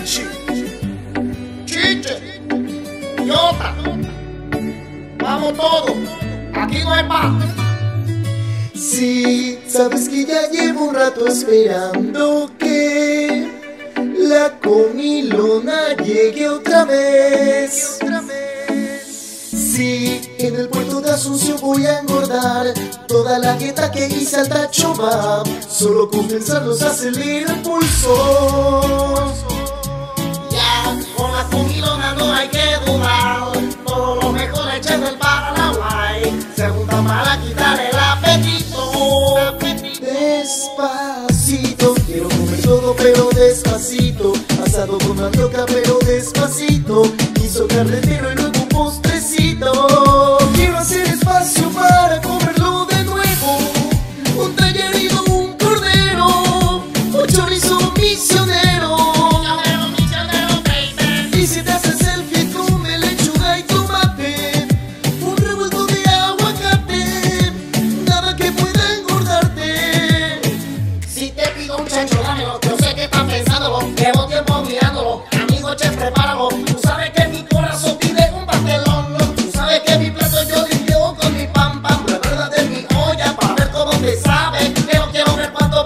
Vinci, Chiche, Iota. Vamos todos, aquí no hay paz. Sí, sabes que ya llevo un rato esperando que la comilona llegue otra vez. Sí, en el puerto de Asunción voy a engordar Toda la dieta que hice al tacho va Solo con pensarlo se acelera el pulso quitar el apetito. Despacito, quiero comer todo pero despacito. Asado con mandioca pero despacito. Hizo carretero y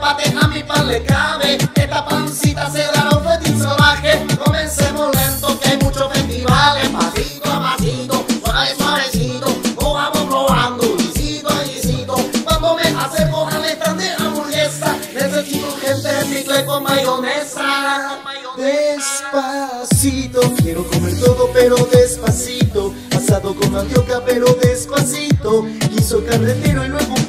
a mi pan le cabe. Esta pancita se dará un salvaje Comencemos lento que hay muchos festivales Pasito a pasito, suave suavecito. Lo vamos probando, guisito a guisito Cuando me acerco al stand de hamburguesa. Necesito gente picle con mayonesa. Despacito, quiero comer todo pero despacito. Asado con mandioca pero despacito. Hizo carretero y luego un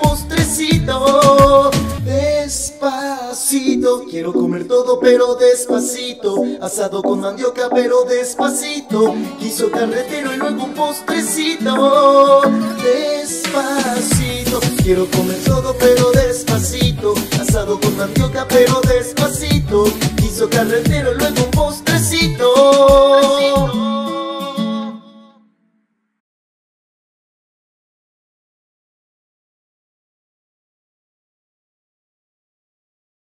quiero comer todo pero despacito. Asado con mandioca pero despacito. Quiso carretero y luego un postrecito. Despacito. Quiero comer todo pero despacito. Asado con mandioca pero despacito. Quiso carretero